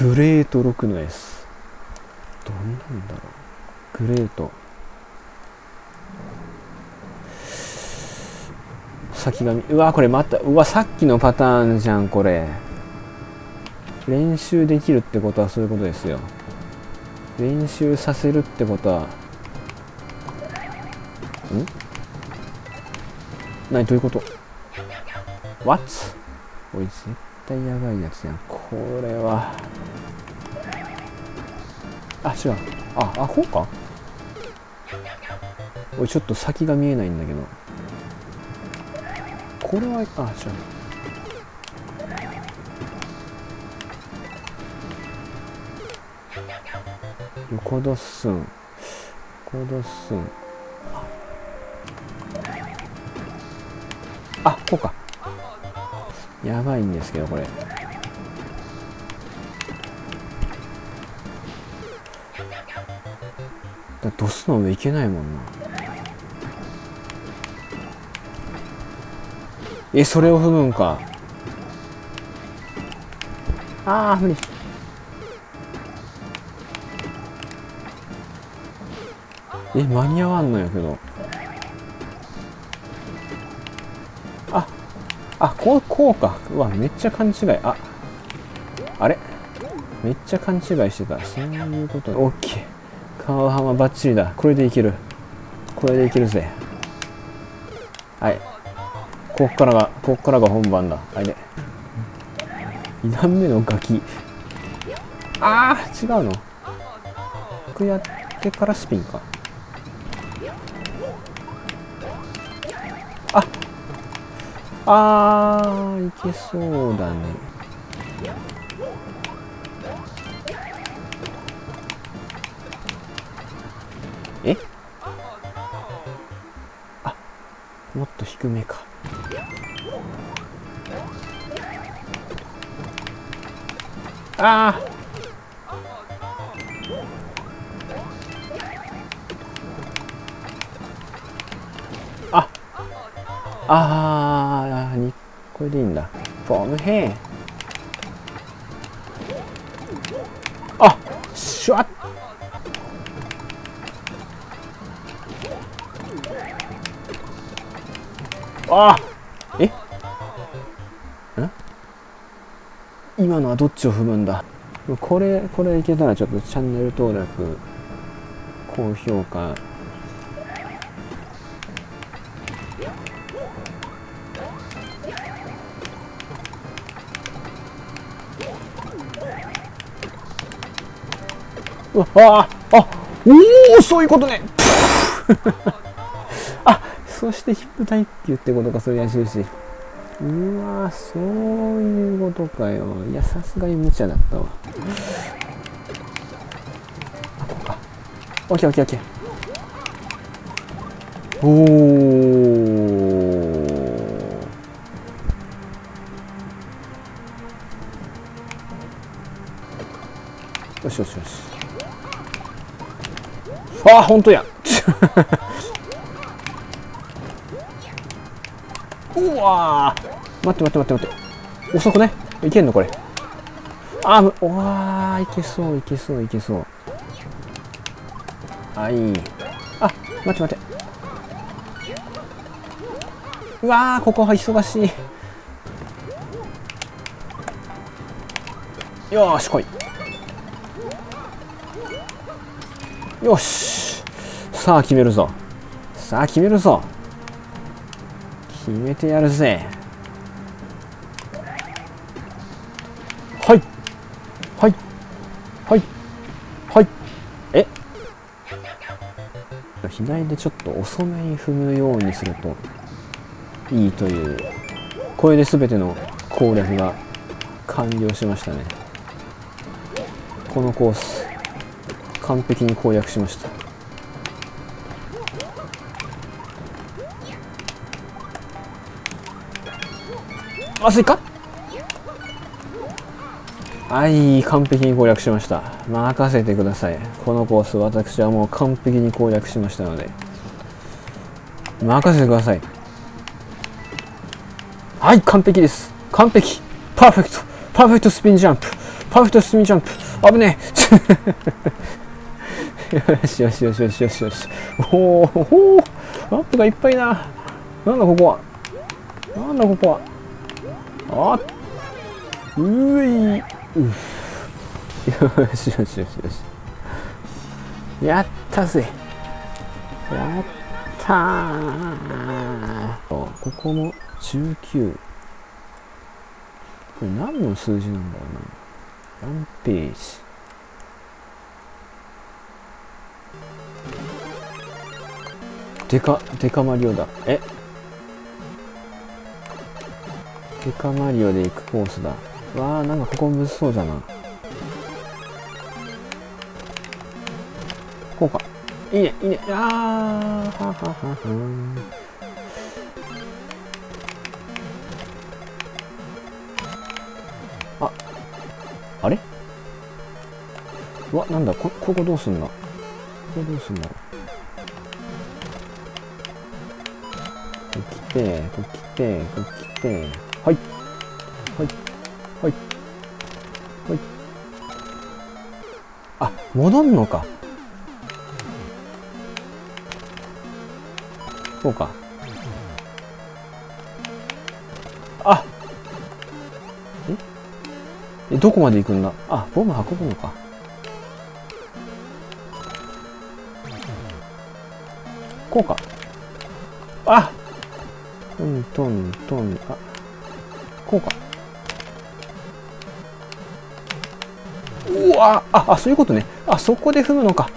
グレート6の S どんなんだろう。グレート。先がみうわこれまたうわさっきのパターンじゃんこれ。練習できるってことはそういうことですよ。練習させるってことは。ん？何？どういうこと ?What? おい絶対やばいやつやん。これは。あ違う。ああこうか？おいちょっと先が見えないんだけど。これはあ違う。横ドッスン横ドッスンあこうか。やばいんですけどこれ。だドスの上いけないもんな。えそれを踏むんか。ああ無理。え間に合わんのやけど。ああこうこうか。うわめっちゃ勘違い。ああれ？めっちゃ勘違いしてた。そういうこと。オッケー川浜バッチリだ。これでいける。これでいけるぜ。はい。こっからがこっからが本番だ。あれ2段目のガキ。ああ違うの。これやってからスピンか。ああーいけそうだね。低めか。ああああーこれでいいんだ。フォームヘイあシュワッ今のはどっちを踏むんだ？これこれいけたらちょっとチャンネル登録高評価。うわああおおそういうことね。あそしてヒップ耐久ってことかそれやししうわそういうことかよ。いやさすがに無茶だったわ。あこうか。オッケーオッケーオッケー。おー。よしよしよし。ああ本当や。うわ待って待って待って待って。遅くね？いけんのこれ？あーうわーいけそういけそういけそう。あいい。あ待って待って。うわーここは忙しい。よし来い。よし。さあ決めるぞ。さあ決めるぞ。決めてやるぜ。はい。はい。はい。はい。え？左でちょっと遅めに踏むようにするといいというこれで全ての攻略が完了しましたね。このコース完璧に攻略しましたまずいかはい完璧に攻略しました。任せてください。このコース私はもう完璧に攻略しましたので。任せてください。はい完璧です。完璧。パーフェクト。パーフェクトスピンジャンプ。パーフェクトスピンジャンプ。危ねえ。よしよしよしよしよしよし。おーおー。マップがいっぱいななんだここは。なんだここは。あっ。うい。うよしよしよしよし。やったぜ。やったー。ここも19これ何の数字なんだろうな。ワンページ。デカデカマリオだ。え？デカマリオで行くコースだ。わあなんかここむずそうだな。こうか。いいねいいね。あーははははああれ？うわなんだ？こここどうすんだここどうすんだろうこう来てこう来てこう来て。はい。はい。はい。はい。あ戻んのか。こうか。あ。え？えどこまで行くんだ？あボム運ぶのか。こうか。あ。トントントン。あ。こうか。うわああそういうことね。あそこで踏むのか。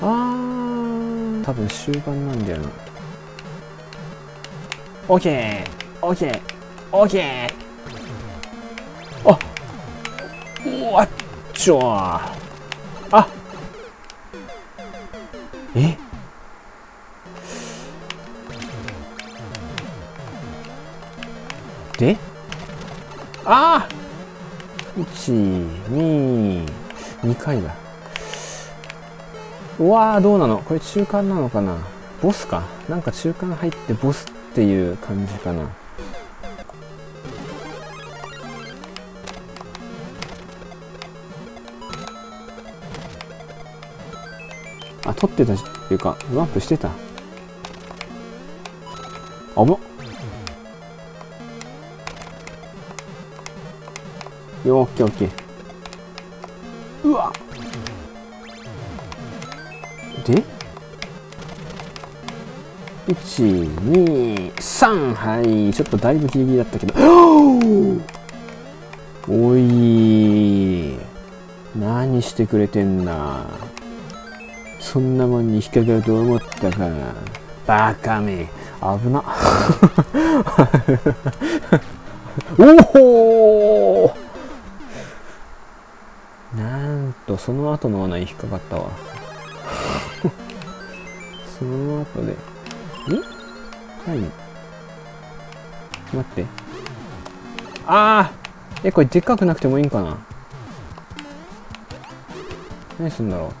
あー。多分終盤なんだよな。オッケー。オッケー。オッケー。あうわっちょあ。え？ああ122回だ。うわーどうなの？これ中間なのかな？ボスか？なんか中間入ってボスっていう感じかな。あ撮ってたっていうかワンプしてた。あぶよオッケーオッケー。うわで？123はい。ちょっとだいぶギリギリだったけど。おい何してくれてんだ。そんなもんに引っかかると思ったか。バカめ。危な。おおなんとその後の罠に引っかかったわ。その後で。ん何待って。ああえこれでっかくなくてもいいんかな？何すんだろ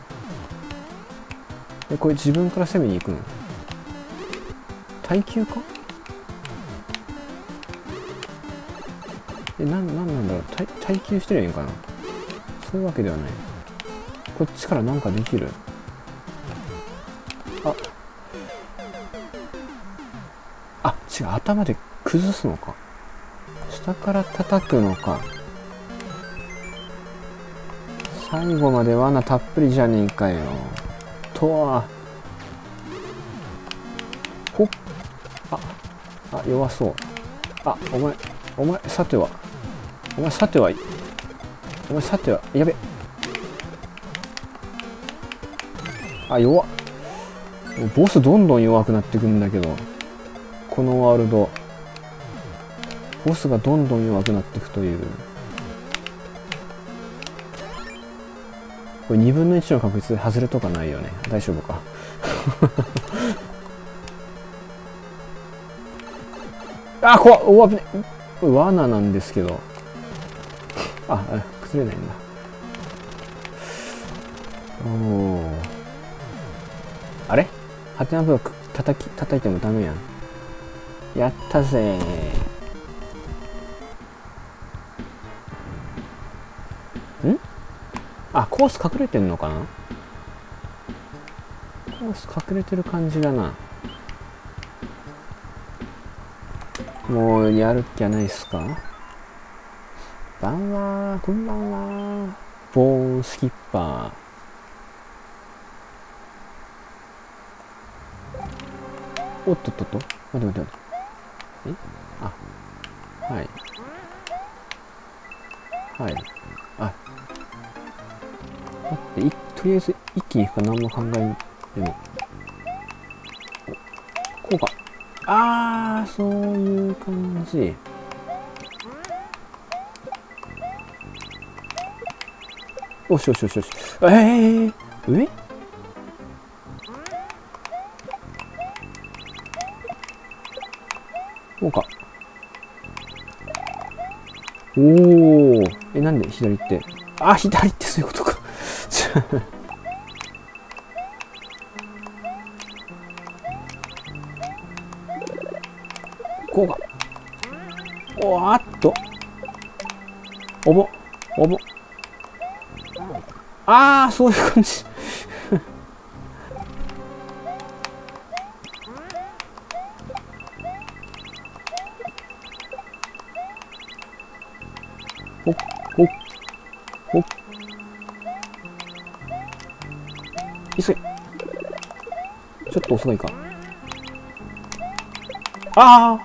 う？えこれ自分から攻めに行くの？耐久か？えなんなんなんだろう？耐耐久してりゃいいんかな？そういうわけではない。こっちからなんかできる？あ。あ違う。頭で崩すのか。下から叩くのか。最後まで罠たっぷりじゃねえかよ。とはほっ。あ。あ弱そう。あお前お前さては。お前さてはお前さては。やべ。あ弱っ。ボスどんどん弱くなってくんだけど。このワールド。ボスがどんどん弱くなっていくという。これ2分の1の確率で外れとかないよね。大丈夫か。あ怖っ。うわ危ね。罠なんですけど。ああ崩れないんだ。おおあれ？ハテナブロック叩き叩いてもダメやん。やったぜ。ん？あコース隠れてんのかな？コース隠れてる感じだな。もうやるっきゃないっすか？ばんはこんばんはボーンスキッパー。おっとっとっと。待って待って待って。え？あ。はい。はい。あ。待っていとりあえず一気に行くか何も考えんでも。こうか。ああそういう感じ。よしよしよしよし。ええー、上？こうか。おおえなんで左って？あ左ってそういうことか。こうか。おあっと。おぼおぼ。ああそういう感じ。急げちょっと遅いか。ああ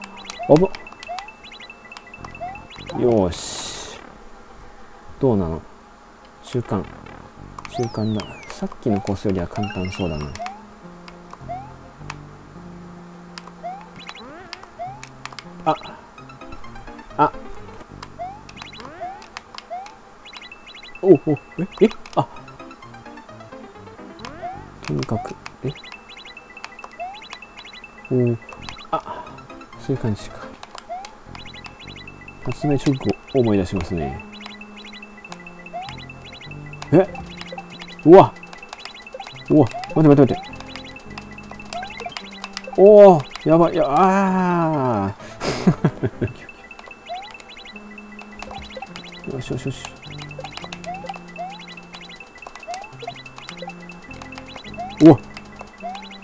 おぼよーし。どうなの？中間。中間だ。さっきのコースよりは簡単そうだな。あ。あ。おおえ？え？あおあそういう感じか。発明直後思い出しますね。え？うわ。うわ。待って待って待って。おおやばい。やあ よしよしよし。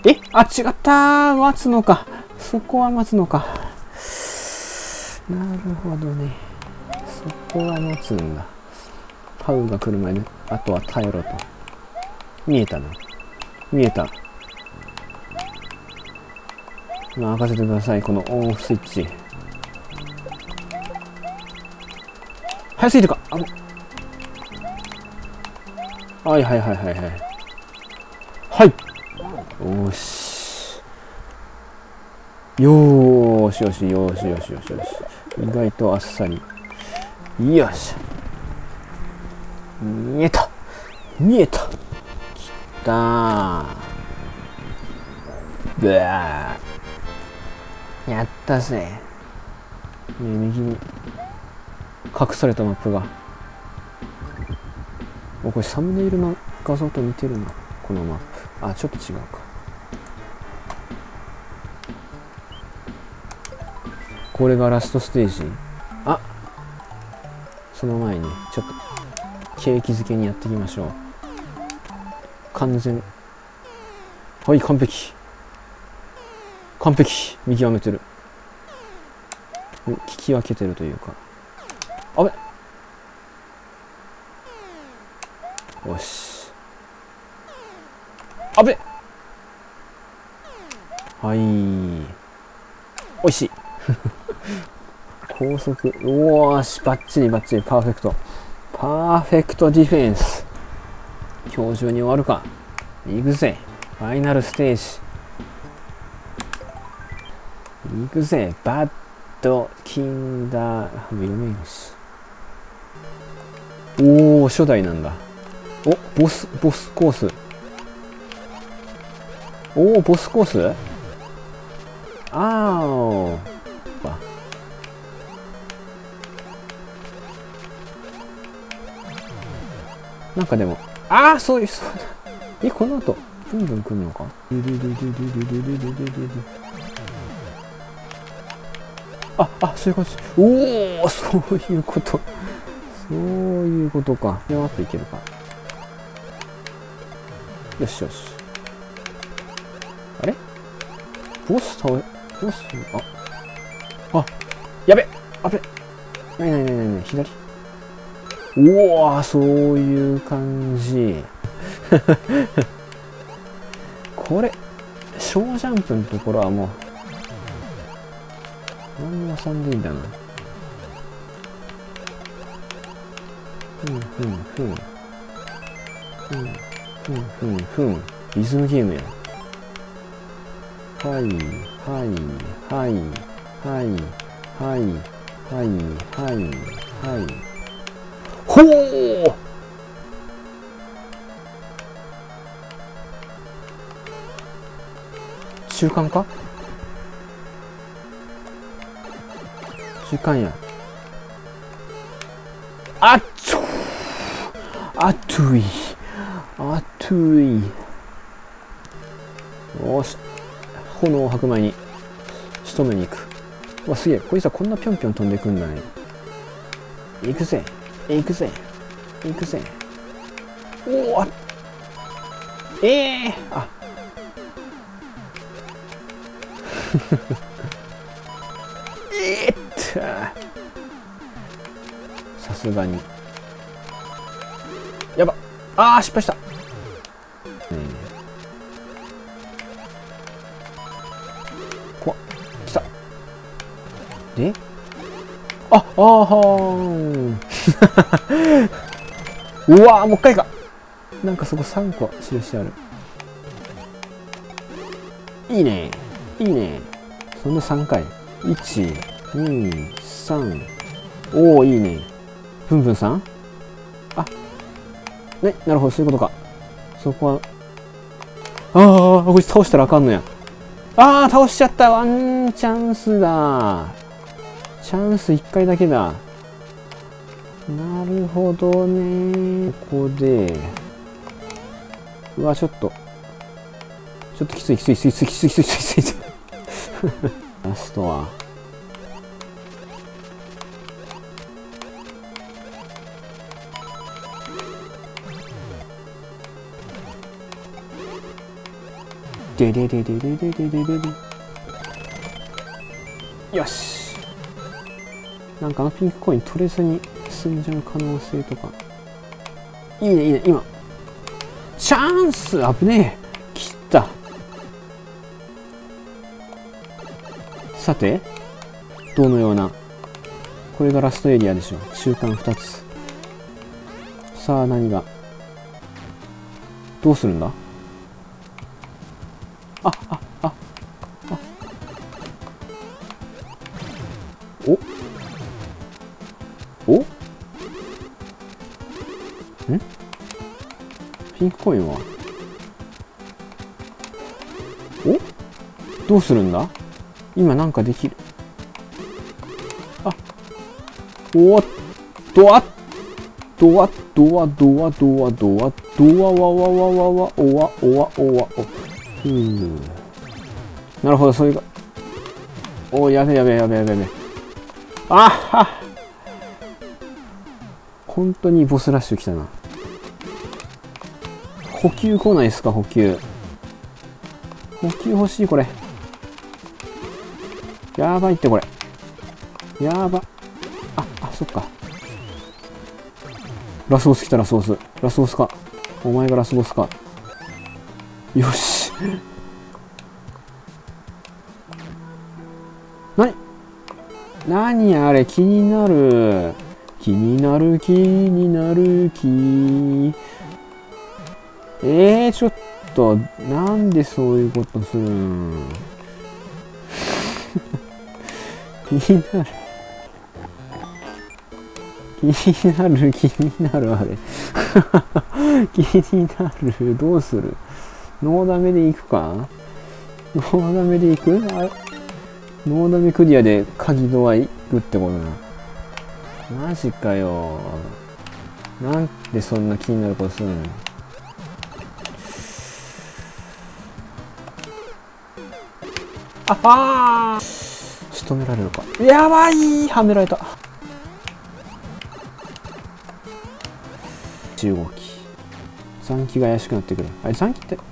えあ違った。待つのか。そこは待つのか。なるほどね。そこは待つんだ。パウが来る前にあとは耐えろと。見えたな。見えた。任せてくださいこのオンオフスイッチ。早すぎるか。あのはいはいはいはいはい。はい。よし。よーしよしよしよしよしよし。意外とあっさり。よし。見えた。見えた。きたー。ぐわー。やったぜ。右に隠されたマップが。おこれサムネイルの画像と似てるな。このマップ。あちょっと違うか。これがラストステージ？あ。その前にちょっと景気づけにやっていきましょう。完全。はい完璧。完璧。見極めてる。聞き分けてるというか。あべよし。あべ。はい。おいしい。高速。おーしバッチリバッチリ。パーフェクト。パーフェクトディフェンス。今日中に終わるか。行くぜ。ファイナルステージ。行くぜ。バッドキンダー読めんし。おお初代なんだ。おボスボスコース。おおボスコース？あー。なんかでもああそういうそうだ。えこの後ブンブン来るのか？ああそういう感じおおそういうこと。そういうことか。で、あといけるか。よしよし。あれ？ボス倒れ、ボス、あ、あ、やべ。あべなになになになに左？うわそういう感じ。これ、小ジャンプのところはもう、何も挟んでいいんだな。ふんふんふん。ふんふんふんふん。リズムゲームや。はい、はい、はい、はい、はい、はい、はい、はい。ほう中間か？中間や。あっちょ熱い。熱い。よし。炎を吐く前に仕留めに行く。わ、すげえ。こいつはこんなぴょんぴょん飛んでくんだね。行くぜ。行くぜ。行くぜ。おおええー、あ。えっと。さすがに。やば。あー失敗した、怖っ。来た。で？ああーはー。うわもう一回か。なんかそこ3個印ある。いいね。いいね。そんな3回。123おおいいね。ブンブンさん。あ。ねなるほど。そういうことか。そこは。ああこいつ倒したらあかんのや。ああ倒しちゃった。ワンチャンスだ。チャンス1回だけだ。なるほどね。ここでうわちょっと。ちょっときついきついきついきついきついきついきついきつい。ラストは。ででででででででで。よし。なんかあのピンクコイン取れずに進んじゃう可能性とか。いいねいいね。今。チャンス危ねえ。切った。さてどのようなこれがラストエリアでしょう。中間2つ。さあ何が？どうするんだ？ああピンクコインは？お？どうするんだ？今なんかできる。あおっとあドアドアドアドアドアドアわわわわわおわおわおわお。ふう。なるほどそういうか。おやべやべやべやべやべあは本当にボスラッシュ来たな。補給来ないですか補給。補給欲しいこれ。やばいってこれ。やば。ああそっか。ラスボス来たラスボス。ラスボスか。お前がラスボスか。よし。何何あれ気になる。気になる気になる気。えー、ちょっとなんでそういうことするん気になる。気になる気になるあれ。気になる。どうする？ノーダメでいくか？ノーダメでいく？あノーダメクリアで鍵ドア行くってことなマジかよ。なんでそんな気になることするの？あはあ仕留められるか。やばいはめられた。ち動き残機が怪しくなってくる。あれ残機って増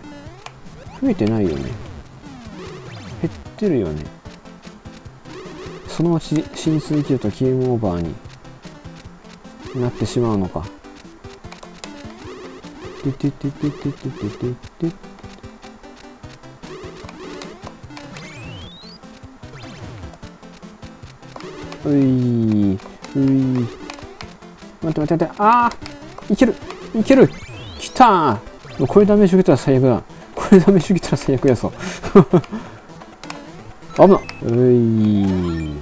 えてないよね。減ってるよね。そのうち進出できるとゲームオーバーに。なってしまうのか。てててててててててうい。うい。待って待って待って。ああいける。いける。きた。ーこれダメージ受けたら最悪だ。これダメージ受けたら最悪やぞ。危なうい。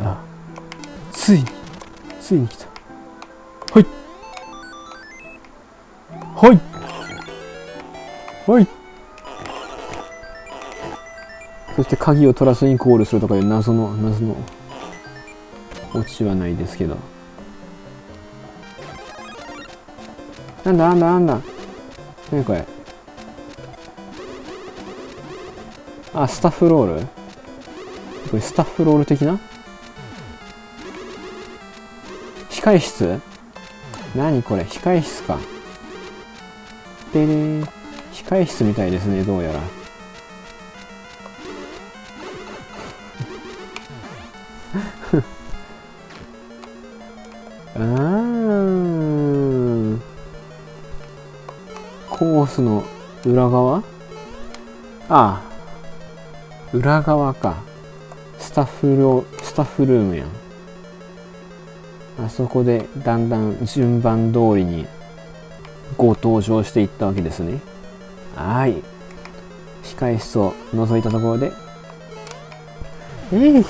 あついに。ついに来た。はい。はい。はい。そして鍵を取らずにコールするとかいう謎の謎の。オチはないですけど。なんだなんだなんだ。何これ。あスタッフロール？これスタッフロール的な？控室？何これ？控室か。でね控室みたいですねどうやら。スの裏側？ああ。裏側か。スタッフロスタッフルームやん。あそこでだんだん順番通りにご登場していったわけですね。はい。控え室を覗いたところで。えい。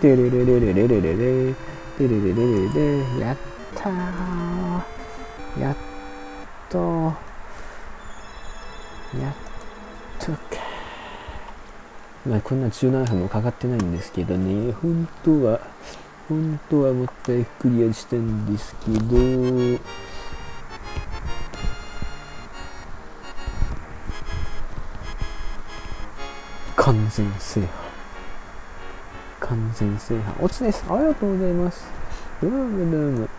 てれれれれれれれれれれれれれれやったーやったとやっとか。まあこんな17分もかかってないんですけどね。本当は本当はもっとクリアしたんですけど。完全制覇。完全制覇。オチですありがとうございます。どうもどうも